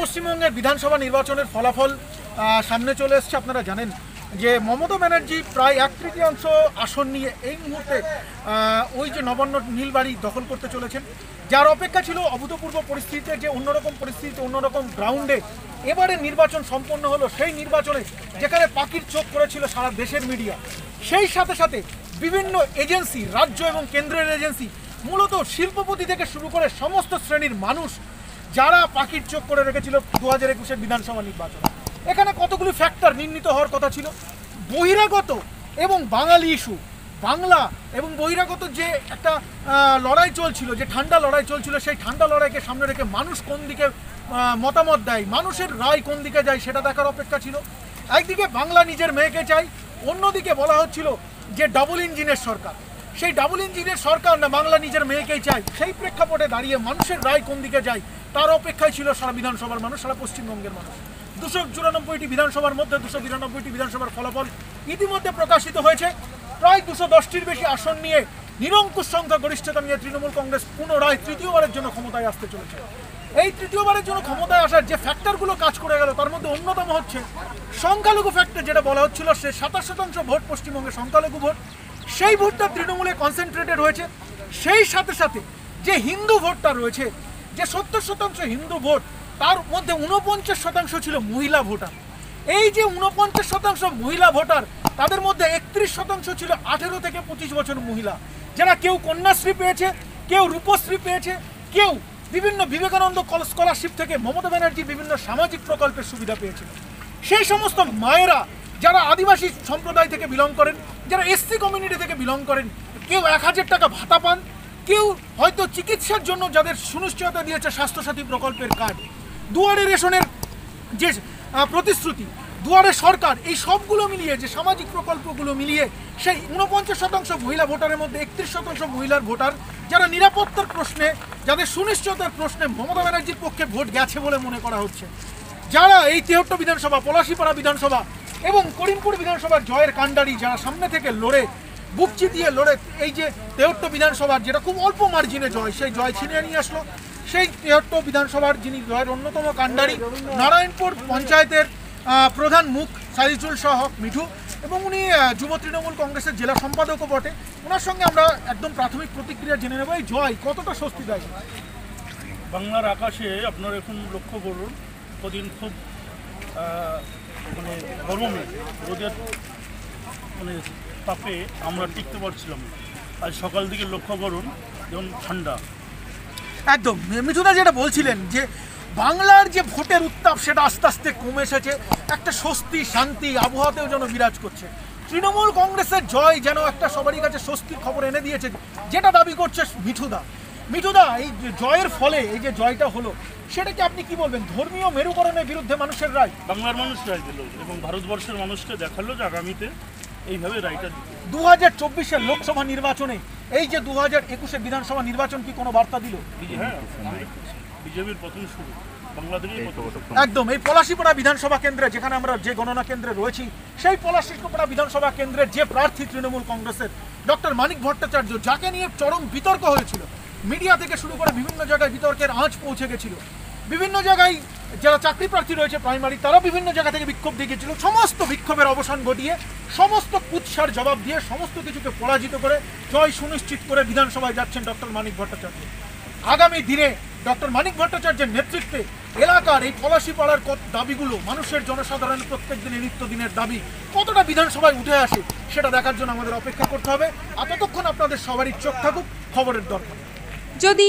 পশ্চিমবঙ্গের বিধানসভা নির্বাচনের ফলাফল সামনে চলে এসছে। আপনারা জানেন যে মমতা ব্যানার্জি প্রায় এক তৃতীয়াংশ আসন নিয়ে এই মুহূর্তে ওই যে নবান্ন নীলবাড়ি দখল করতে চলেছেন। যার অপেক্ষা ছিল অভূতপূর্ব পরিস্থিতিতে যে অন্যরকম পরিস্থিতিতে, অন্যরকম গ্রাউন্ডে এবারে নির্বাচন সম্পন্ন হলো। সেই নির্বাচনে যেখানে পাখির চোখ করেছিল সারা দেশের মিডিয়া, সেই সাথে সাথে বিভিন্ন এজেন্সি, রাজ্য এবং কেন্দ্রের এজেন্সি, মূলত শিল্পপতি থেকে শুরু করে সমস্ত শ্রেণির মানুষ যারা পাখির চোখ করে রেখেছিল দু হাজার একুশের বিধানসভা নির্বাচন। এখানে কতগুলি ফ্যাক্টর নির্ণীত হওয়ার কথা ছিল? বহিরাগত এবং বাঙালি ইস্যু বাংলা এবং বহিরাগত যে একটা লড়াই চলছিল, যে ঠান্ডা লড়াই চলছিল, সেই ঠান্ডা লড়াইকে সামনে রেখে মানুষ কোন দিকে মতামত দেয়, মানুষের রায় কোন দিকে যায় সেটা দেখার অপেক্ষা ছিল। একদিকে বাংলা নিজের মেয়েকে চাই, অন্যদিকে বলা হচ্ছিল যে ডাবল ইঞ্জিনের সরকার। সেই ডাবল ইঞ্জিনের সরকার না বাংলা নিজের মেয়েকেই চাই, সেই প্রেক্ষাপটে দাঁড়িয়ে মানুষের রায় কোন দিকে যায় তার অপেক্ষায় ছিল সারা বিধানসভার মানুষ, সারা পশ্চিমবঙ্গের মানুষ। দুশো চুরানব্বইটি বিধানসভার মধ্যে, দুশো বিরানব্বইটি বিধানসভার ফলাফল ইতিমধ্যে প্রকাশিত হয়েছে। প্রায় দুশো দশটির বেশি আসন নিয়ে নিরঙ্কুশ সংখ্যা গরিষ্ঠতা নিয়ে তৃণমূল কংগ্রেস পুনরায় তৃতীয়বারের জন্য ক্ষমতায় আসতে চলেছে। এই তৃতীয়বারের জন্য ক্ষমতায় আসার যে ফ্যাক্টরগুলো কাজ করে গেল, তার মধ্যে অন্যতম হচ্ছে সংখ্যালঘু ফ্যাক্টর, যেটা বলা হচ্ছিল সে সাতাশ শতাংশ ভোট, পশ্চিমবঙ্গে সংখ্যালঘু ভোট। সেই ভোটটা তৃণমূলে কনসেন্ট্রেটেড হয়েছে। সেই সাথে সাথে যে হিন্দু ভোটটা রয়েছে যে সত্তর শতাংশ হিন্দু ভোট, তার মধ্যে উনপঞ্চাশ শতাংশ ছিল মহিলা ভোটার। এই যে উনপঞ্চাশ শতাংশ মহিলা ভোটার, তাদের মধ্যে একত্রিশ শতাংশ ছিল আঠেরো থেকে পঁচিশ বছর মহিলা। যারা কেউ কন্যাশ্রী পেয়েছে, কেউ রূপশ্রী পেয়েছে, কেউ বিভিন্ন বিবেকানন্দ স্কলারশিপ থেকে মমতা ব্যানার্জির বিভিন্ন সামাজিক প্রকল্পের সুবিধা পেয়েছিল। সেই সমস্ত মায়েরা, যারা আদিবাসী সম্প্রদায় থেকে বিলং করেন, যারা এসসি কমিউনিটি থেকে বিলং করেন, কেউ এক হাজার টাকা ভাতা পান কেউ হয়তো চিকিৎসার জন্য যাদের সুনিশ্চয়তা দিয়েছে স্বাস্থ্যসাথী প্রকল্পের কার্ড। দুয়ারে রেশনের যে প্রতিশ্রুতি, দুয়ারে সরকার, এই সবগুলো মিলিয়ে যে সামাজিক প্রকল্পগুলো মিলিয়ে সেই উনপঞ্চাশ শতাংশ মহিলা ভোটারের মধ্যে একত্রিশ শতাংশ মহিলার ভোটার, যারা নিরাপত্তার প্রশ্নে, যাদের সুনিশ্চয়তার প্রশ্নে মমতা ব্যানার্জির পক্ষে ভোট গেছে বলে মনে করা হচ্ছে। যারা এই তেহট্ট বিধানসভা, পলাশিপাড়া বিধানসভা এবং করিমপুর বিধানসভার জয়ের কাণ্ডারি, যারা সামনে থেকে লড়ে বুক চিতিয়ে লড়ে এই যে তেহট্ট বিধানসভার যেটা খুব অল্প মার্জিনে জয়, সেই জয় ছিনিয়ে নিয়ে আসলো। সেই তেহট্ট বিধানসভার যিনি জয়ের অন্যতম কাণ্ডারি, নারায়ণপুর পঞ্চায়েতের প্রধান মুখ সাইজুল শাহ মিঠু এবং উনি যুব তৃণমূল কংগ্রেসের জেলা সম্পাদকও বটে। ওনার সঙ্গে আমরা একদম প্রাথমিক প্রতিক্রিয়া জেনে নেব, এই জয় কতটা স্বস্তি দেয়? বাংলার আকাশে আপনারা এখন লক্ষ্য করুন, কদিন খুব মানে গরমে রোদের মানে তাপে আমরা টিকতে পারছিলাম না। আজ সকাল দিকে লক্ষ্য করুন যেমন ঠান্ডা। একদম। মিঠুদা যেটা বলছিলেন যে বাংলার যে ভোটের উত্তাপ সেটা আস্তে আস্তে কমে এসেছে একটা স্বস্তি শান্তি আবহাওয়াতেও যেন বিরাজ করছে। তৃণমূল কংগ্রেসের জয় যেন একটা সবারই কাছে স্বস্তির খবর এনে দিয়েছে যেটা দাবি করছে মিঠুদা। মিঠুদা এই যে জয়ের ফলে এই যে জয়টা হলো সেটাকে আপনি কি বলবেন? ধর্মীয় মেরুকরণের বিরুদ্ধে মানুষের রায়? বাংলার মানুষ রায় দিল এবং ভারতবর্ষের মানুষকে দেখাল যে আগামীতে এইভাবে রায়টা দু হাজার চব্বিশের লোকসভা নির্বাচনে এই যে দু হাজার একুশের বিধানসভা নির্বাচন কি কোনো বার্তা দিল? হ্যাঁ বিজেপির প্রথম শুরু। একদম এই পলাশিপাড়া বিধানসভা কেন্দ্রে যেখানে আমরা যে গণনা কেন্দ্রে রয়েছি সেই পলাশিপাড়া বিধানসভা কেন্দ্রের যে প্রার্থী তৃণমূল কংগ্রেসের ডক্টর মানিক ভট্টাচার্য যাকে নিয়ে চরম বিতর্ক হয়েছিল। মিডিয়া থেকে শুরু করে বিভিন্ন জায়গায় বিতর্কের আঁচ পৌঁছে গেছিল। বিভিন্ন জায়গায় যারা চাকরি প্রার্থী রয়েছে প্রাইমারি তারা বিভিন্ন জায়গা থেকে বিক্ষোভ দেখিয়েছিল। সমস্ত বিক্ষোভের অবসান ঘটিয়ে, সমস্ত কুৎসার জবাব দিয়ে, সমস্ত কিছুকে পরাজিত করে, জয় সুনিশ্চিত করে বিধানসভায় যাচ্ছেন ডক্টর মানিক ভট্টাচার্য। আগামী দিনে ডক্টর মানিক ভট্টাচার্যের নেতৃত্বে এলাকার এই পলাশিপাড়ার কত দাবিগুলো, মানুষের জনসাধারণের প্রত্যেক দিনের নিত্য দিনের দাবি, কতটা বিধানসভায় উঠে আসে সেটা দেখার জন্য আমাদের অপেক্ষা করতে হবে। আর ততক্ষণ আপনাদের সবারই চোখ থাকুক, খবরের দরকার। যদি